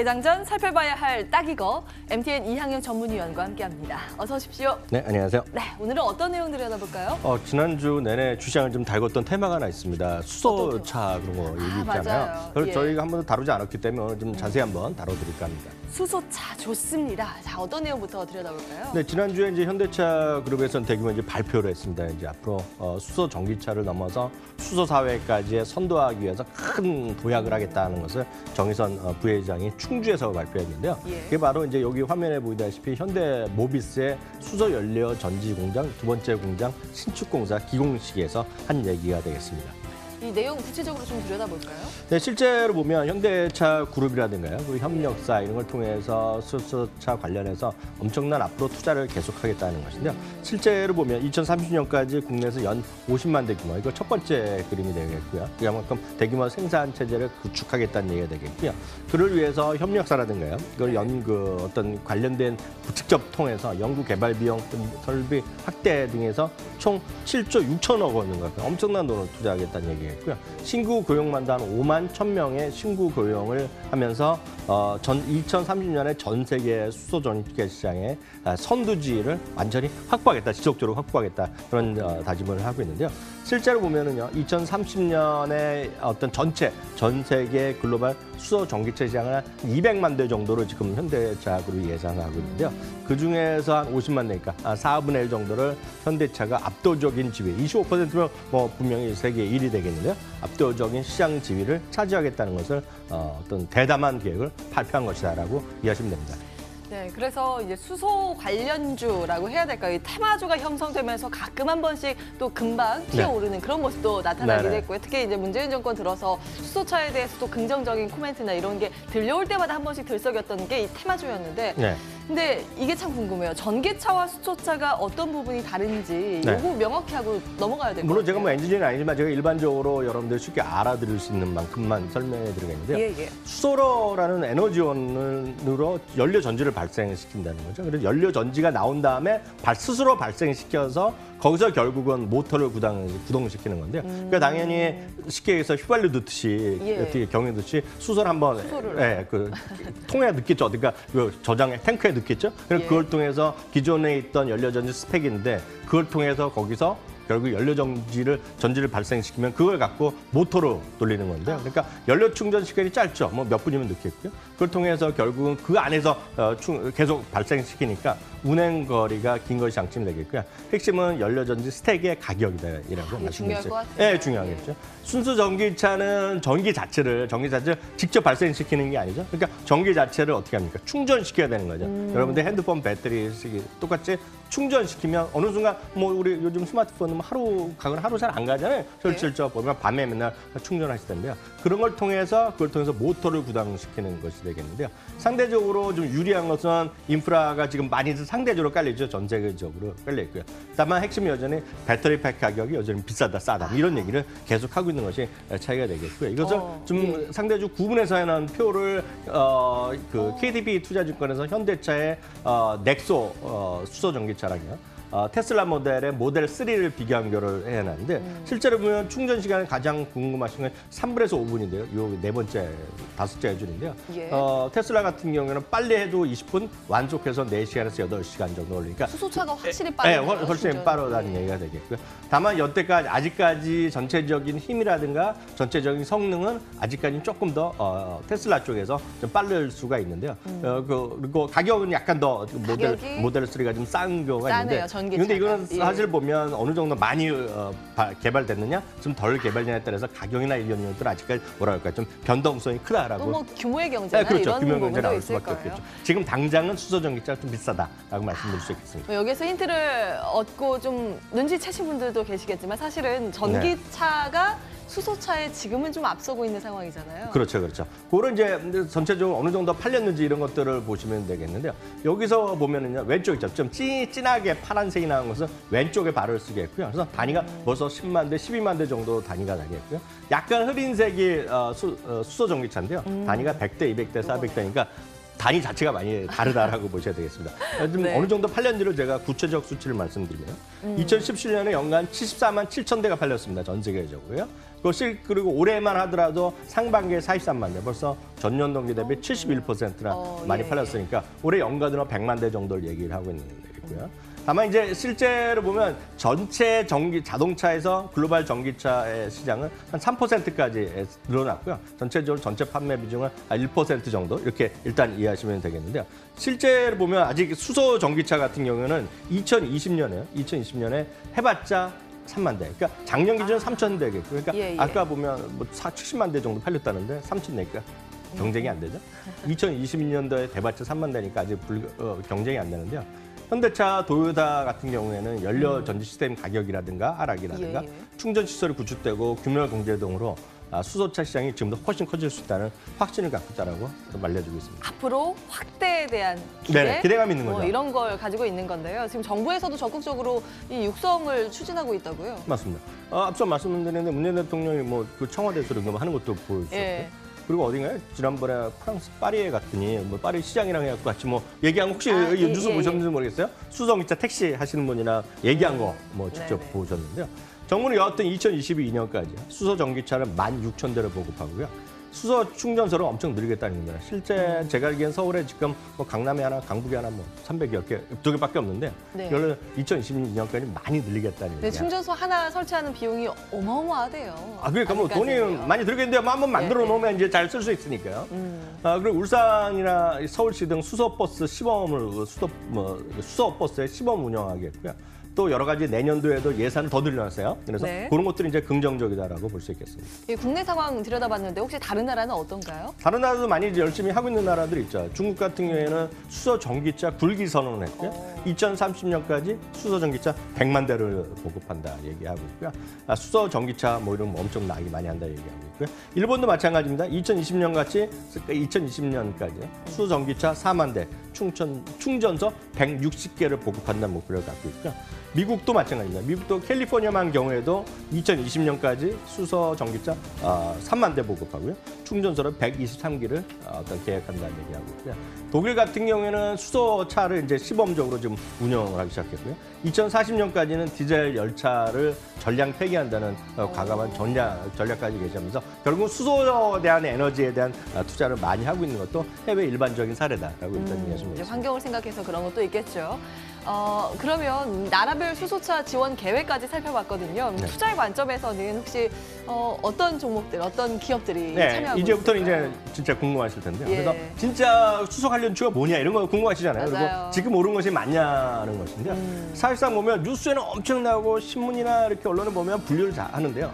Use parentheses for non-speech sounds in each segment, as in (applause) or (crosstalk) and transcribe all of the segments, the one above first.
개장 전 살펴봐야 할 딱이거 MTN 이항영 전문위원과 함께합니다. 어서 오십시오. 네, 안녕하세요. 네, 오늘은 어떤 내용 들여다볼까요? 어, 지난주 내내 주시장을 좀 달궜던 테마가 하나 있습니다. 수소차 그런 거 얘기 아. 그걸 예. 저희가 한 번도 다루지 않았기 때문에 오늘 좀 자세히 한번 다뤄드릴까 합니다. 수소차 좋습니다. 자, 어떤 내용부터 들여다볼까요? 네, 지난주에 이제 현대차 그룹에서는 대규모 이제 발표를 했습니다. 이제 앞으로 어, 수소 전기차를 넘어서 수소 사회까지 선도하기 위해서 큰 도약을 하겠다는 것을 정의선 어, 부회장이 충주에서 발표했는데요. 예. 그게 바로 이제 여기 화면에 보이다시피 현대 모비스의 수소 연료 전지 공장 두 번째 공장 신축 공사 기공식에서 한 얘기가 되겠습니다. 이 내용 구체적으로 좀 들여다볼까요? 네, 실제로 보면 현대차 그룹이라든가요, 그리고 협력사 이런 걸 통해서 수소차 관련해서 엄청난 앞으로 투자를 계속하겠다는 것인데요. 실제로 보면 2030년까지 국내에서 연 50만 대 규모, 이거 첫 번째 그림이 되겠고요. 그만큼 대규모 생산 체제를 구축하겠다는 얘기가 되겠고요. 그를 위해서 협력사라든가요, 그걸 연 그 어떤 관련된 직접 통해서 연구 개발 비용, 설비 확대 등에서 총 7조 6천억 원인 것 같아요. 엄청난 돈을 투자하겠다는 얘기 겠고요. 신규 고용만도 한 5만 1천 명의 신규 고용을 하면서 어, 전 2030년에 전 세계 수소 전기차 시장의 아, 선두지를 완전히 확보하겠다, 지속적으로 확보하겠다 그런 어, 다짐을 하고 있는데요. 실제로 보면은요, 2030년에 어떤 전체 전 세계 글로벌 수소 전기차 시장을 한 200만 대 정도로 지금 현대차그룹이 예상하고 있는데요. 그 중에서 한 50만 대니까 아, 4분의 1 정도를 현대차가 압도적인 지위, 25%면 뭐 분명히 세계 1위 되겠 는데요. 압도적인 시장 지위를 차지하겠다는 것을 어, 어떤 대담한 계획을 발표한 것이다라고 이해하시면 됩니다. 네, 그래서 이제 수소 관련주라고 해야 될까요? 이 테마주가 형성되면서 가끔 한 번씩 또 금방 튀어오르는 그런 모습도 나타나기도 네, 네. 했고요. 특히 이제 문재인 정권 들어서 수소차에 대해서 또 긍정적인 코멘트나 이런 게 들려올 때마다 한 번씩 들썩였던 게 이 테마주였는데 네. 근데 이게 참 궁금해요. 전기차와 수소차가 어떤 부분이 다른지 네. 요거 명확히 하고 넘어가야 될것 같아요. 물론 제가 뭐 엔지니어는 아니지만 제가 일반적으로 여러분들 쉽게 알아들을 수 있는 만큼만 설명해 드리겠는데요. 예, 예. 수소라는 에너지원으로 연료 전지를 발생시킨다는 거죠. 그래서 연료 전지가 나온 다음에 발- 스스로 발생시켜서 거기서 결국은 모터를 구동, 구동시키는 건데요. 그러니까 당연히 쉽게 해서 휘발유 넣듯이 예. 어떻게 경유 넣듯이 수소를 한번 수소를. 예, 그 통에 넣겠죠. 그러니까 그 저장에 탱크에 넣겠죠. 그래서 예. 그걸 통해서 기존에 있던 연료 전지 스펙인데 그걸 통해서 거기서 결국 연료 전지를 전지를 발생시키면 그걸 갖고 모터로 돌리는 건데요. 그러니까 연료 충전 시간이 짧죠. 뭐 몇 분이면 넣겠고요. 그걸 통해서 결국은 그 안에서 어, 충- 계속 발생시키니까 운행 거리가 긴 것이 장점이 되겠고요. 핵심은 연료 전지 스택의 가격이다라고 말씀드렸어요. 같아요. 네, 중요하겠죠. 순수 전기차는 전기 자체를 전기 자체를 직접 발생시키는 게 아니죠. 그러니까 전기 자체를 어떻게 합니까? 충전시켜야 되는 거죠. 여러분들 핸드폰 배터리 똑같이 충전시키면 어느 순간 뭐 우리 요즘 스마트폰은 뭐 하루 가거나 하루 잘 안 가잖아요. 설치적 보면 밤에 맨날 충전하실 텐데요. 그런 걸 통해서 그걸 통해서 모터를 구동시키는 것이 되겠는데요. 상대적으로 좀 유리한 것은 인프라가 지금 많이 상대적으로 깔리죠. 전 세계적으로 깔려 있고요. 다만 핵심이 여전히 배터리 팩 가격이 여전히 비싸다, 싸다 이런 얘기를 계속 하고 있는 것이 차이가 되겠고요. 이것을 어, 좀 상대적으로 구분해서 해놓은 표를 어, 그 KDB 투자증권에서 현대차의 어, 넥소 어, 수소 전기차랑요. 어, 테슬라 모델의 모델 3를 비교한 결을 해놨는데 음. 실제로 보면 충전 시간은 가장 궁금하신 건 3분에서 5분인데요. 요 네 번째, 다섯째 해준인데요. 예. 어, 테슬라 같은 경우에는 빨리 해도 20분, 완속해서 4시간에서 8시간 정도 걸리니까 수소차가 확실히 네, 빠르네요. 훨- 훨씬. 빠르다는 예. 얘기가 되겠고요. 다만 여태까지 아직까지 전체적인 힘이라든가 전체적인 성능은 아직까지 조금 더 어, 테슬라 쪽에서 좀 빠를 수가 있는데요. 어, 그, 그리고 가격은 약간 더 모델 음. 모델 3가 좀 싼 경우가 싸네요, 있는데, 전기차가. 근데 이거는 예. 사실 보면 어느 정도 많이 어, 바- 개발됐느냐, 좀 덜 개발되냐에 따라서 가격이나 이런 것들은 아직까지 뭐라 할까 좀 변동성이 크다라고. 또 뭐 규모의 경제나 네, 그렇죠. 이런 규모 부분도 나올 있을 수밖에 거예요. 없겠죠. 지금 당장은 수소 전기차가 좀 비싸다라고 말씀드릴 수 있겠습니다. 뭐 여기서 힌트를 얻고 좀 눈치채신 분들도 계시겠지만 사실은 전기차가 수소차에 지금은 좀 앞서고 있는 상황이잖아요. 그렇죠, 그렇죠. 그런 이제 전체적으로 어느 정도 팔렸는지 이런 것들을 보시면 되겠는데요. 여기서 보면은요, 왼쪽 있죠. 좀 찐, 진하게 파란색이 나온 것은 왼쪽에 발을 쓰겠고요. 그래서 단위가 벌써 10만 대, 12만 대 정도 단위가 나겠고요. 약간 흐린 색이 어, 수, 어, 수소 전기차인데요. 단위가 100대, 200대, 400대니까 단위 자체가 많이 다르다라고 (laughs) 보셔야 되겠습니다. 좀 네. 어느 정도 팔렸는지를 제가 구체적 수치를 말씀드리면 2017년에 연간 74만 7천 대가 팔렸습니다. 전 세계적으로요. 그것이 그리고 올해만 하더라도 상반기에 43만 대, 벌써 전년 동기 대비 71%나 어, 많이 예, 팔렸으니까 올해 연간으로 100만 대 정도를 얘기를 하고 있는 거고요. 다만 이제 실제로 보면 전체 전기 자동차에서 글로벌 전기차의 시장은 한 3%까지 늘어났고요. 전체적으로 전체 판매 비중은 한 1% 정도 이렇게 일단 이해하시면 되겠는데요. 실제로 보면 아직 수소 전기차 같은 경우는 2020년에 2020년에 해봤자 3만 대. 그러니까 작년 기준 3천 대겠고. 그러니까 예, 예. 아까 보면 뭐 4, 70만 대 정도 팔렸다는데 3천 대니까 경쟁이 안 되죠. 2022년도에 대봤자 3만 대니까 아직 불, 어, 경쟁이 안 되는데요. 현대차, 도요타 같은 경우에는 연료 전지 시스템 가격이라든가 하락이라든가 예, 예. 충전 시설이 구축되고 규모 경제 등으로 아, 수소차 시장이 지금도 훨씬 커질 수 있다는 확신을 갖고 있다라고 좀 알려주고 있습니다. 앞으로 확대에 대한 기대, 네, 기대감 있는 뭐 거죠. 이런 걸 가지고 있는 건데요. 지금 정부에서도 적극적으로 이 육성을 추진하고 있다고요. 맞습니다. 어, 앞서 말씀드렸는데 문재인 대통령이 뭐 그 청와대에서 이런 거 하는 것도 보여주셨고 예. 그리고 어딘가에 지난번에 프랑스 파리에 갔더니 뭐 파리 시장이랑 해갖고 같이 뭐 얘기한 거 혹시 아, 이 예, 뉴스 예, 보셨는지 모르겠어요? 수성기차 택시 하시는 분이나 얘기한 거 뭐 직접 네네. 보셨는데요. 정부는 여하튼 2022년까지 수소 전기차를 16,000대를 보급하고요. 수소 충전소를 엄청 늘리겠다는 겁니다. 실제 제가 알기엔 서울에 지금 뭐 강남에 하나, 강북에 하나 뭐 300여 개, 두 개밖에 없는데 네. 이걸 2022년까지 많이 늘리겠다는 근데 얘기야. 충전소 하나 설치하는 비용이 어마어마하대요. 아, 그러니까 뭐 돈이. 많이 들겠는데 뭐 한번 만들어 예, 예. 놓으면 이제 잘 쓸 수 있으니까요. 음. 아, 그리고 울산이나 서울시 등 수소버스 시범을 수도 뭐 수소버스의 시범 운영하겠고요. 또 여러 가지 내년도에도 예산을 더 늘려놨어요. 그래서 네. 그런 것들이 이제 긍정적이다라고 볼 수 있겠습니다. 이 국내 상황 들여다봤는데 혹시 다른 나라는 어떤가요? 다른 나라도 많이 이제 열심히 하고 있는 나라들이 있죠. 중국 같은 경우에는 수소 전기차 굴기 선언을 했고요. 어. 2030년까지 수소 전기차 100만 대를 보급한다 얘기하고 있고요. 아, 수소 전기차 뭐 이런 거 엄청 나기 많이 한다 얘기하고 있고요. 일본도 마찬가지입니다. 2020년 같이 2020년까지 수소 전기차 4만 대, 충전 충전소 160개를 보급한다는 목표를 갖고 있고요. 미국도 마찬가지입니다. 미국도 캘리포니아만 경우에도 2020년까지 수소 전기차 아, 3만 대 보급하고요. 충전소를 123기를 어떤 계획한다는 얘기하고 있고요. 독일 같은 경우에는 수소차를 이제 시범적으로 지금 운영을 하기 시작했고요. 2040년까지는 디젤 열차를 전량 폐기한다는 어, 과감한 전략, 전략까지 계시하면서 결국 수소에 대한 에너지에 대한 아, 투자를 많이 하고 있는 것도 해외 일반적인 사례다라고 일단 이해하시면 음, 이제 되겠습니다. 환경을 생각해서 그런 것도 있겠죠. 어, 그러면 나라별 수소차 지원 계획까지 살펴봤거든요. 네. 투자의 관점에서는 혹시 어, 어떤 종목들, 어떤 기업들이 네, 참여하고 이제부터는 있을까요? 이제 진짜 궁금하실 텐데요. 예. 그래서 진짜 수소 관련주가 뭐냐 이런 거 궁금하시잖아요. 맞아요. 그리고 지금 오른 것이 맞냐는 것인데요. 음. 사실상 보면 뉴스에는 엄청나고 신문이나 이렇게 언론에 보면 분류를 잘 하는데요.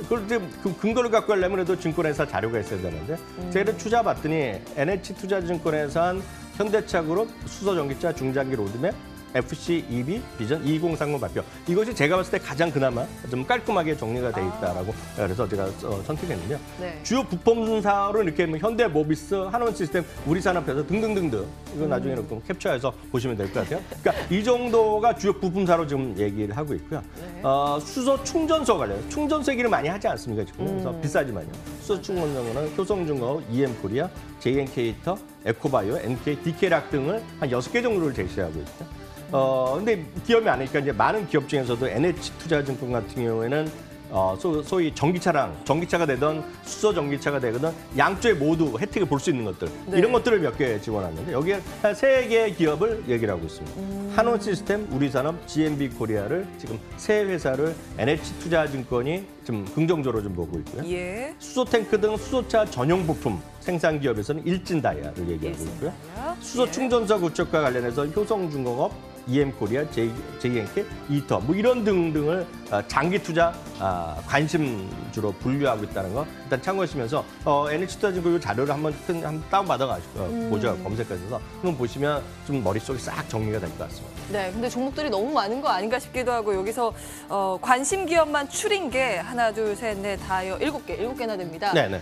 그걸 그 근거를 갖고 하려면 그래도 증권회사 자료가 있어야 되는데 음. 제가 투자 봤더니 NH투자증권에서 한 현대차 그룹 수소전기차 중장기 로드맵 FC EV 비전 2030 발표. 이것이 제가 봤을 때 가장 그나마 좀 깔끔하게 정리가 돼 있다라고 그래서 제가 어, 선택했는데요. 네. 주요 부품사로 이렇게 뭐 현대 모비스, 한원 시스템, 우리 산업회사 등등등등 이거 나중에 좀 캡처해서 보시면 될 것 같아요. 그러니까 이 정도가 주요 부품사로 지금 얘기를 하고 있고요. 네. 어, 수소 충전소 관련 충전소 얘기를 많이 하지 않습니까 지금 그래서 음. 비싸지만요. 수소 충전소는 효성중공업, EM코리아, JNK히터, 에코바이오, NK, 디케이락 등을 한 여섯 개 정도를 제시하고 있죠. 어 근데 기업이 아니니까 이제 많은 기업 중에서도 NH투자증권 같은 경우에는 어 소, 소위 전기차랑 전기차가 되든 수소 전기차가 되든 양쪽에 모두 혜택을 볼 수 있는 것들 네. 이런 것들을 몇 개 지원하는데 여기에 한 세 개의 기업을 얘기를 하고 있습니다. 음. 한온 시스템, 우리산업, GMB 코리아를 지금 세 회사를 NH투자증권이 지금 긍정적으로 좀 보고 있고요. 예. 수소 탱크 등 수소차 전용 부품 생산 기업에서는 일진 다이아를 얘기하고 있고요. 수소 예. 충전소 구축과 관련해서 효성중공업, EM코리아, JNK, 이터 뭐 이런 등등을 어, 장기 투자 아, 관심주로 분류하고 있다는 거 일단 참고하시면서 어, NH투자증권 이 자료를 한번 큰 한번 다운 받아 가지고 음. 보죠 검색하셔서 한번 보시면 좀 머릿속에 싹 정리가 될 것 같습니다. 네, 근데 종목들이 너무 많은 거 아닌가 싶기도 하고 여기서 어, 관심 기업만 추린 게 하나, 둘, 셋, 넷, 다 여- 일곱 개, 일곱 개나 됩니다. 네 네.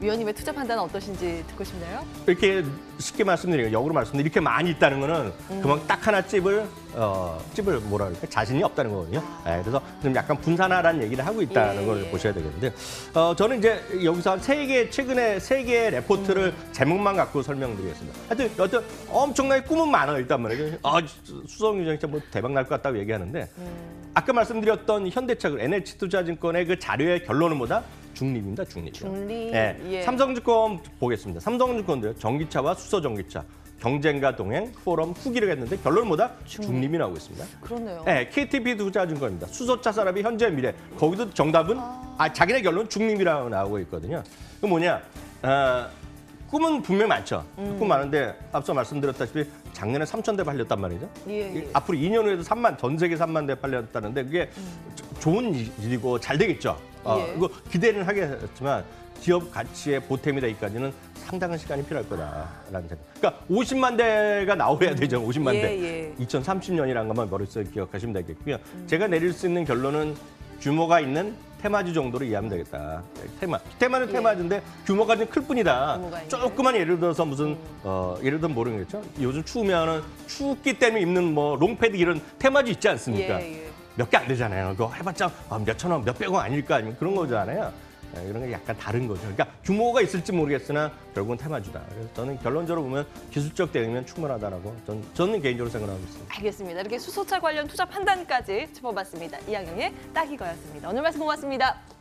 위원님의 투자 판단은 어떠신지 듣고 싶네요. 이렇게 쉽게 말씀드리면 역으로 말씀드리면 이렇게 많이 있다는 거는 음. 그만 딱 하나 찝을 어, 찝을 뭐라 그럴까 자신이 없다는 거거든요. 예, 그래서 좀 약간 분산하라는 얘기를 하고 있다는 예, 걸 예. 보셔야 되겠는데 어, 저는 이제 여기서 한 세 개 최근에 세 개의 레포트를 음. 제목만 갖고 설명드리겠습니다. 하여튼 여튼 엄청나게 꿈은 많아요 일단 말이죠. 아 수성 유전자 뭐 대박 날 것 같다고 얘기하는데 음. 아까 말씀드렸던 현대차 그 NH투자증권의 그 자료의 결론은 뭐다? 중립입니다, 중립. 중립. 예. 예. 삼성증권 보겠습니다. 삼성증권도 전기차와 수소 전기차 경쟁과 동행 포럼 후기를 했는데 결론은 뭐다? 중립 이 나오고 있습니다. 그러네요. 네, KTB 투자증권입니다. 수소차 산업의 현재 미래. 거기도 정답은 아, 자기네 결론 중립이라고 나오고 있거든요. 그 뭐냐? 어, 꿈은 분명 많죠. 음. 꿈 많은데 앞서 말씀드렸다시피 작년에 3천 대 팔렸단 말이죠. 예, 예. 앞으로 2년 후에도 3만 전 세계 3만 대 팔렸다는데 그게 조- 좋은 일이고 잘 되겠죠. 어, 음. 예. 이거 기대는 하겠지만 기업 가치의 보탬이 되기까지는 상당한 시간이 필요할 거다라는 생각. 그러니까 50만 대가 나와야 되죠. 50만 예, 대. 예. 2030년이라는 것만 머릿속에 기억하시면 되겠고요. 제가 내릴 수 있는 결론은 규모가 있는 테마주 정도로 이해하면 되겠다. 테마. 테마는 예. 테마주인데 규모가 좀 클 뿐이다. 조그만 예를 들어서 무슨 어 예를 들면 모르겠죠. 요즘 추우면은 춥기 때문에 입는 뭐 롱패딩 이런 테마주 있지 않습니까? 예, 예. 몇 개 안 되잖아요. 그거 해봤자 아, 몇천 원, 몇백 원 아닐까 아니면 그런 거잖아요. 예, 이런 게 약간 다른 거죠. 그러니까 규모가 있을지 모르겠으나 결국은 테마주다. 그래서 저는 결론적으로 보면 기술적 대응이면 충분하다라고 전, 저는 개인적으로 생각하고 있습니다. 알겠습니다. 이렇게 수소차 관련 투자 판단까지 짚어봤습니다. 이양영의 딱 이거였습니다. 오늘 말씀 고맙습니다.